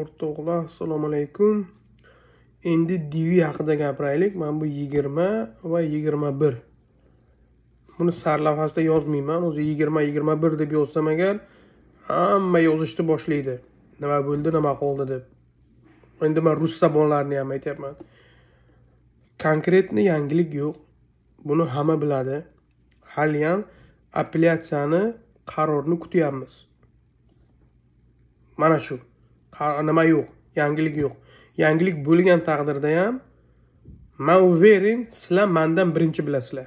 o'rtoqlar assalomu alaykum. Endi dv haqida gapiraylik. Mana bu yigirma va yigirma bir. Buni sarlavhasida yozmayman. O'zi yigirma yigirma bir deb yozsam agar hamma yozishni boshlaydi. Nima bo'ldi nima qoldi deb. Endi man rus zabonlarini ham aytyapman. Konkretni yangilik yo'q. Buni hamma biladi. Haliyam apellyatsiyani qarorini kutyapmiz. Mana shu. Nima yo'q yangilik yo'q. Yangilik bo'lgan taqdirda ham man уверен sizlar mandan birinchi bilasizlar.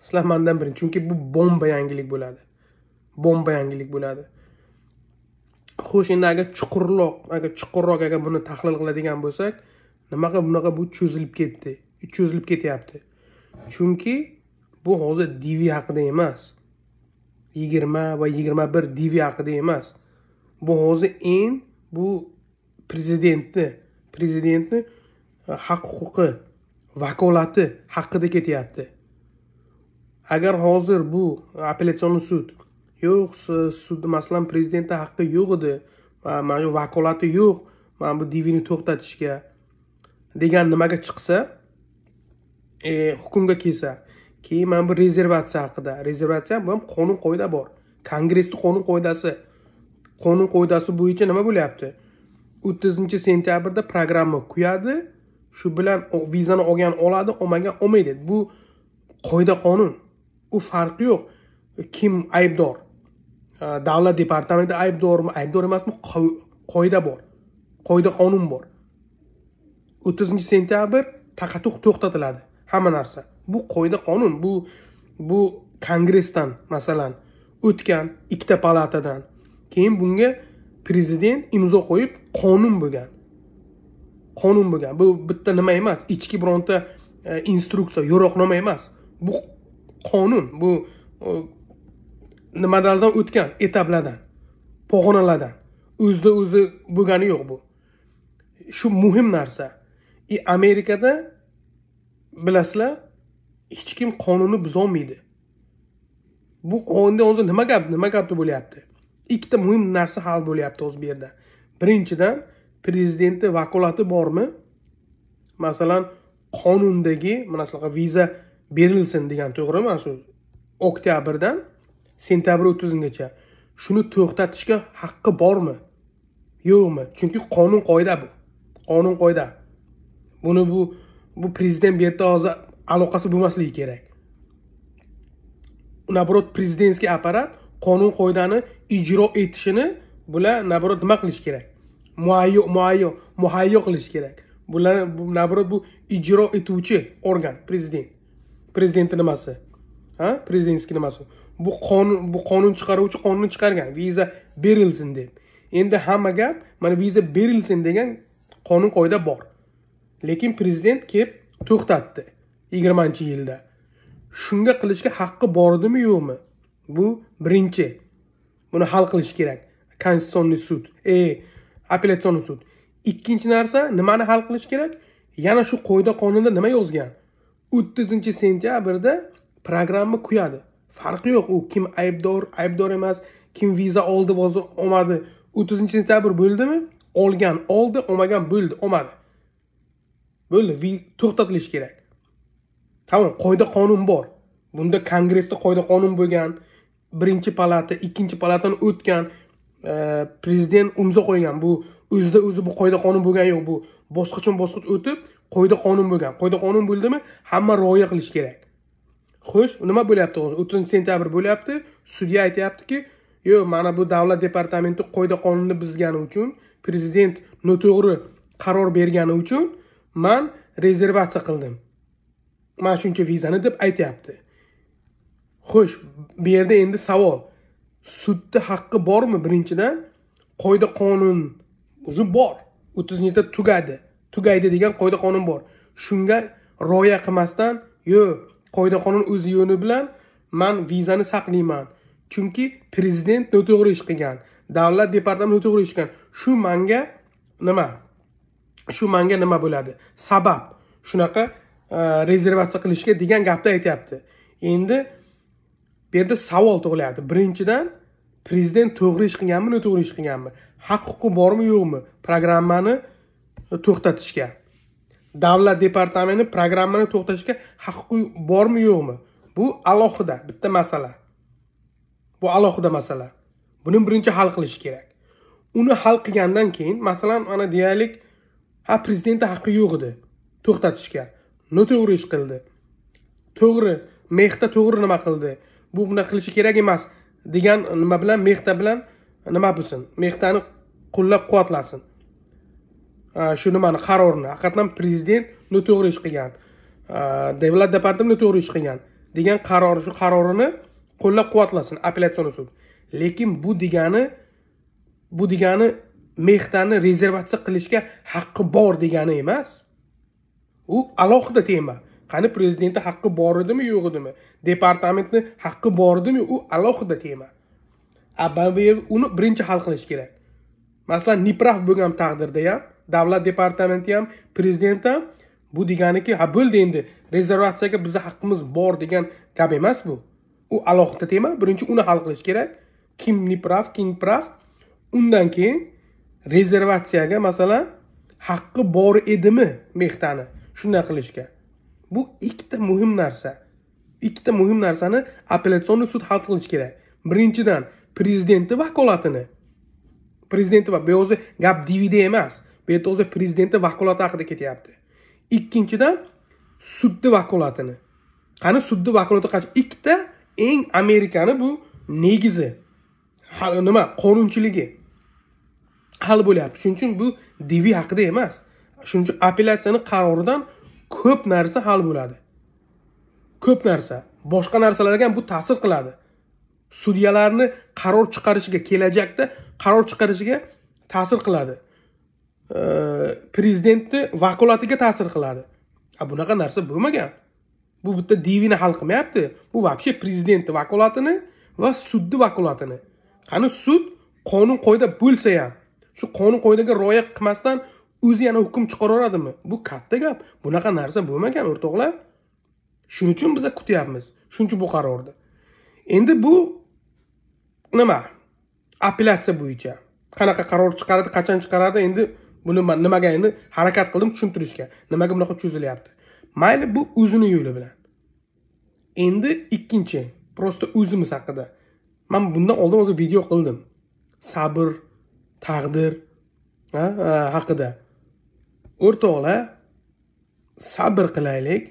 Sizlar mandan birinchi chunki bu bomba yangilik bo'ladi. Bomba yangilik bo'ladi. Xo'sh endi agar chuqurroq agar chuqurroq agar buni tahlil qiladigan bo'lsak nimaga bunaqa bu cho'zilib ketdi? Cho'zilib ketyapti. Chunki bu hozir dv haqida emas. Yigirma va yigirma bir dv haqida emas. Bu hozir eng bu prezidentni prezidentni e, haq huquqi vakolati haqida ketyapti. Agar hozir bu apellyatsion sud yo'q sud masalan prezidentni haqqi yo'q edi mana shu vakolati yo'q mana bu divni to'xtatishga degan nimaga chiqsa e, hukmga kelsa keyin mana bu rezervatsiya haqida rezervatsiya ham qonun qoida bor. Kongressni qonun qoidasi qonun qoidasi bo'yicha nima bo'lyapti? O'ttizinchi sentyabrda programma kuyadi shu bilan vizani olgan oladi olmagan olmaydi. Bu qoida qonun. U farqi yo'q. Kim aybdor? Davlat departamenti aybdormi aybdor emasmi? Qoida bor. Qoida qonun bor. O'ttizinchi sentyabr taqatuq to'xtatiladi. Hamma narsa. Bu qoida qonun. Bu bu kongressdan masalan o'tgan ikkita palatadan keyin bunga prezident imzo qo'yib qonun bo'lgan. Qonun bo'lgan. Bu bitta nima emas ichki bironta e, instruksiya yo'riqnoma emas. Bu qonun bu e, nimalardan o'tgan etaplardan pog'onalardan. O'zida o'zi bo'lgani yo'q bu. Shu muhim narsa. И amerikada bilasizlar hech kim qonunni buzolmaydi. Bu endi hozir nima gap nima gap deb o'ylayapti ikkita muhim narsa hal bo'lyapti hozir bu yerda. Birinchidan prezidentni vakolati bormi? Masalan qonundagi mana shunaqa viza berilsin degan to'g'rimi mana shu oktyabrdan sentyabr o'ttizingacha shuni to'xtatishga haqqi bormi? Yo'qmi? Chunki qonun qoida bu. Qonun qoida. Buni bu bu prezident bu yerda hozir aloqasi bo'lmasligi kerak. Наоборот prezidentskiy apparat qonun qoidani ijro etishini bular наоборот nima qilish kerak? Muayyo muayyo muhayyo qilish kerak. Bular наоборот bu ijro etuvchi organ prezident. Prezidentni nimasi? Ha? Prezidentskiy nimasi? Bu qonun bu qonun chiqaruvchi qonunni chiqargan viza berilsin deb. Endi hamma gap mana viza berilsin degan qonun qoida bor. Lekin prezident kelib to'xtatdi. Yigirmanchi yilda. Shunga qilishga haqqi bor edimi yo'qmi? Bu birinchi. Buni hal qilish kerak. Konstitutsionniy sud. E apellyatsion sud. Ikkinchi narsa nimani hal qilish kerak? Yana shu qoida qonunda nima yozgan? O'ttizinchi sentyabrda programma kuyadi. Farqi yo'q u kim aybdor aybdor emas kim viza oldi vozi olmadi. O'ttizinchi sentyabr bo'ldimi? Olgan oldi olmagan bo'ldi olmadi. Bo'ldi to'xtatilishi kerak. Tamom qoida qonun bor. Bunda kongressda qoida qonun bo'lgan. Birinchi palata ikkinchi palatani o'tgan e, prezident imzo qo'ygan. Bu o'zida o'zi bu qoida qonun bo'lgani yo'q. Bu bosqichma bosqich o'tib qoida qonun bo'lgan. Qoida qonun bo'ldimi hamma rioya qilish kerak. Xo'sh nima bo'lyapti hozir o'ttizinchi sentyabr bo'lyapti. Sudya aytyaptiki yo'q mana bu davlat departamenti qoida qonunni buzgani uchun prezident noto'g'ri qaror bergani uchun man rezervatsiya qildim. Mana shuncha vizani deb aytyapti. Xo'sh bu yerda endi savol. Sudni haqqi bormi birinchidan? Qoida qonun уже bor. O'ttizinchida tugadi. Tugaydi degan qoida qonun bor. Shunga rioya qilmasdan yo'q qoida qonun o'z yo'li bilan man vizani saqlayman. Chunki prezident noto'g'ri ish qilgan davlat departamenti noto'g'ri ish qilgan. Shu manga nima? Shu manga nima bo'ladi? Sabab. Shunaqa e, rezervatsiya qilishga degan gapni aytyapti. Endi bu yerda savol tug'ilyapti birinchidan prezident to'g'ri ish qilganmi noto'g'ri ish qilganmi? Haq huquqi bormi yo'qmi? Programmani e, to'xtatishga. Davlat departamenti programmani to'xtatishga haq huquqi bormi yo'qmi? Bu alohida bitta masala. Bu alohida masala. Buni birinchi hal qilish kerak. Uni hal qilgandan keyin masalan mana deyaylik ha prezidentni haqqi yo'q edi to'xtatishga. Noto'g'ri ish qildi? To'g'ri mexda to'g'ri nima qildi? Bu bunaqa qilishi kerak emas degan nima bilan mexta bilan nima bo'lsin? Mextani qo'llab quvvatlasin. Shu nimani qarorni. Haqiqatdan prezident noto'g'ri ish qilgan davlat departamenti noto'g'ri ish qilgan degan qaror shu qarorini qo'llab quvvatlasin apellyatsion sud. Lekin bu degani bu degani mehtani rezervatsiya qilishga haqqi bor degani emas. U alohida tema. Qani prezidentni haqqi bor edimi yo'q edimi departamentni haqqi bor edimi u alohida tema. Uni birinchi hal qilish kerak. Masalan niprav bo'lgan taqdirda ham davlat departamenti ham prezident ham bu deganiki ha bo'ldi endi rezervatsiyaga bizni haqqimiz bor degan gap emas bu. U alohida tema birinchi uni hal qilish kerak. Kim niprav kim prav undan keyin rezervatsiyaga masalan haqqi bor edimi mehtani? shunday qilishga. Bu ikkita muhim narsa. Ikkita muhim narsani apellyatsion sud hal qilishi kerak. Birinchidan prezidentni vakolatini. Prezidenti va bu o'zi gap dvd emas. Bu yerda o'zi prezidentni vakolati haqida ketyapti. Ikkinchidan sudni vakolatini. Qani sudni vakolati qancha? Ikkita eng amerikani bu negizi. Nima? Qonunchiligi. Hal bo'lyapti. Shuning uchun bu dv haqida emas. Shuning uchun apellyatsiyani qaroridan ko'p narsa hal bo'ladi. Ko'p narsa boshqa narsalarga ham bu ta'sir qiladi. Sudyalarni qaror chiqarishiga kelajakda qaror chiqarishiga ta'sir qiladi. Prezidentni vakolatiga ta'sir qiladi. A bunaqa narsa bo'lmagan. Bu bitta divini hal qilmayapti. Bu вообще prezidentni vakolatini va sudni vakolatini. Qani sud qonun qoida bo'lsa ham shu qonun qoidaga rioya qilmasdan o'zi yana hukm chiqaraveradimi bu katta gap. Bunaqa narsa bo'lmagan o'rtoqlar. Shuning uchun biz kutyapmiz. Shuning uchun bu qarorni endi bu nima? Apellyatsiya bo'yicha. Qanaqa qaror chiqaradi qachon chiqaradi? Endi buni man nimaga endi harakat qildim tushuntirishga. Nimaga bunaqa cho'zilyapti? Mayli bu o'zini yo'li bilan. Endi ikkinchi просто o'zimiz haqida. Man bundan oldin o'zi video qildim. Sabr taqdir haqida. O'rtoqlar sabr qilaylik.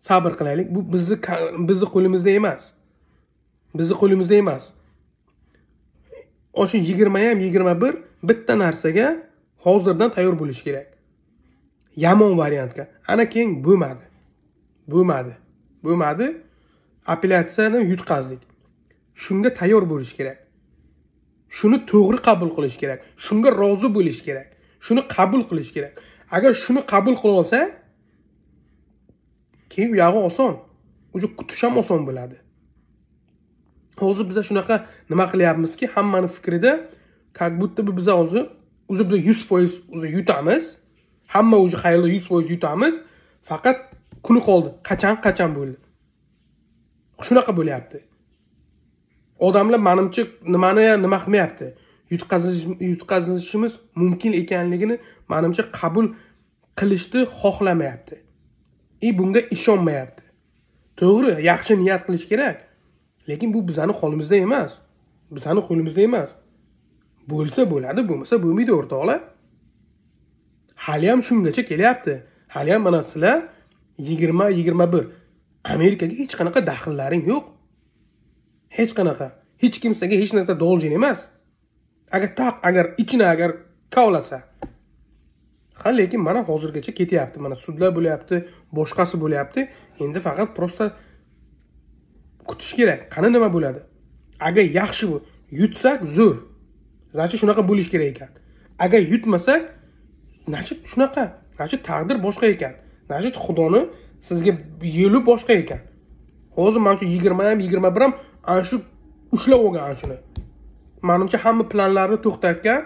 Sabr qilaylik. Bu bizni bizni qo'limizda emas. Bizni qo'limizda emas. O'sha yigirma ham yigirma bir bitta narsaga hozirdan tayyor bo'lish kerak. Yomon variantga. Ana keyin bo'lmadi. Bo'lmadi. Bo'lmadi. Apellyatsiyani yutqazdik. Shunga tayyor bo'lish kerak. Shuni to'g'ri qabul qilish kerak. Shunga rozi bo'lish kerak. Shuni qabul qilish kerak. Agar shuni qabul qila olsa keyin uyog'i oson уже kutish ham oson bo'ladi. Hozir biza shunaqa nima qilyapmizki hammani fikrida как будто бы biza hozir o'zi biza yuz foiz o'zi yutamiz. Hamma уже xayrli yuz foiz yutamiz. Faqat kuni qoldi. Qachon qachon bo'ldi? Shunaqa bo'lyapti. Odamlar manimcha nimani nima qilmayapti? Yutqazishimiz mumkin ekanligini manimcha qabul qilishni xohlamayapti. И bunga ishonmayapti. To'g'ri yaxshi niyat qilish kerak lekin bu bizani qo'limizda emas. Bizani qo'limizda emas. Bo'lsa bo'ladi bo'lmasa bo'lmaydi o'rtoqlar. Haliyam shungacha kelyapti. Haliyam mana sizlar yigirma yigirma bir. Amerikaga hech qanaqa daxllaring yo'q. Hech qanaqa. Hech kimsaga hech narsa должен emas. Agar taq agar ichini agar kovlasa ha lekin mana hozirgacha ketyapti mana sudlar bo'lyapti boshqasi bo'lyapti endi faqat просто kutish kerak. Qani nima bo'ladi? Agar yaxshi yutsak zo'r. Значит shunaqa bo'lishi kerak ekan. Agar yutmasak значит shunaqa. Значит taqdir boshqa ekan. Значит xudoni sizga yo'li boshqa ekan. Hozir mana shu yigirma ham yigirma bir ham ana shu ushlab olgan ana shuni. Manimcha hamma planlarni to'xtatgan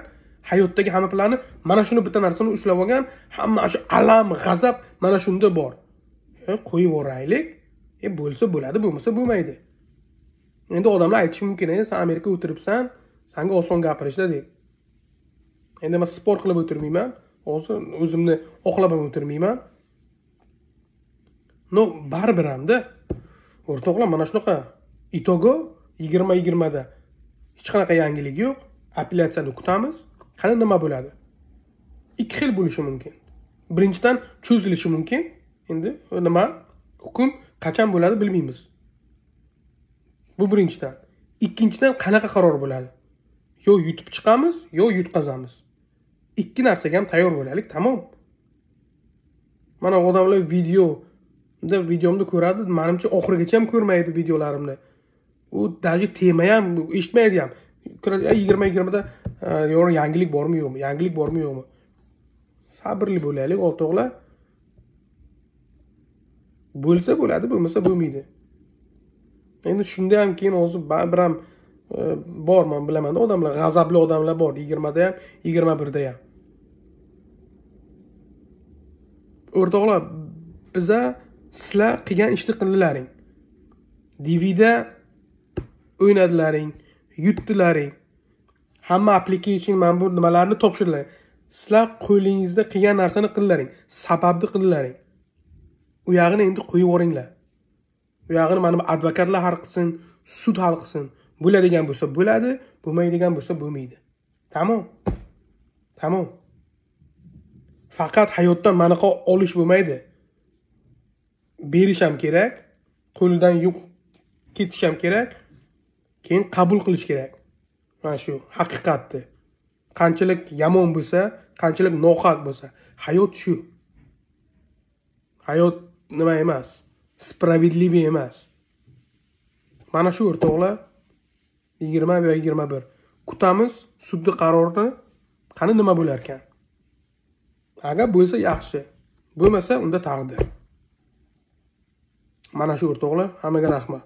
hayotdagi hamma planni mana shuni bitta narsani ushlab olgan hamma shu alam g'azab mana shunda bor. E, qo'yib yuboraylik. E bo'lsa bo'ladi bo'lmasa bo'lmaydi. Endi odamlar aytishi mumkin e san amerikada o'tiribsan sanga oson gapirishda deb. Endi man sport qilib o'tirmayman hozir o'zimni oqlab ham o'tirmayman. No baribir hamda. O'rtoqlar mana shunaqa itogo yigirma yigirmada hech qanaqa yangilik yo'q. Apellyatsiyani kutamiz. Qani nima bo'ladi? Ikki xil bo'lishi mumkin. Birinchidan cho'zilishi mumkin. Endi nima? Hukm qachon bo'ladi bilmaymiz. Bu birinchidan. Ikkinchidan qanaqa qaror bo'ladi? Yo yutib chiqamiz yo yutqazamiz ikki narsaga ham tayyor bo'laylik tamom. Mana odamlar video videomni ko'radi manimcha oxirigacha ham ko'rmaydi videolarimni. U даже tema ham eshitmaydi ham yigirma yigirmada e, yangilik bormi yo'qmi yangilik bormi yo'qmi sabrli bo'laylik o'rtoqlar bo'lsa bo'ladi bo'lmasa bo'lmaydi. Endi shunda ham keyin hozir baribir ham e, bor man bilamanda odamlar g'azabli odamlar bor. Yigirmada ham yigirma birda ham. O'rtoqlar biza sizlar qilgan ishni qildilaring. Dvda o'ynadilaring yutdilaring. Hamma application mana bu nimalarni topshirdilar. Sizlar qo'lingizda qilgan narsani qildilaring sababni qildilaring. U yog'ini endi qo'yib yuboringlar. U yog'ini mana bu advokatlar hal qilsin sud hal qilsin. Bo'ladigan bo'lsa bo'ladi bo'lmaydigan bo'lsa bo'lmaydi. Tamom. Tamom. Faqat hayotdan manaqa olish bo'lmaydi. Berish ham kerak qo'lidan yuq ketish ham kerak. Keyin qabul qilish kerak. Mana shu haqiqatni. Qanchalik yomon bo'lsa qanchalik nohaq bo'lsa. Hayot shu. Hayot nima emas? Справедливый emas. Mana shu o'rtoqlar yigirma va yigirma bir. Kutamiz sudni qarorini qani nima bo'larkan agar bo'lsa yaxshi bo'lmasa unda taqdir. Mana shu o'rtoqlar hammaga rahmat.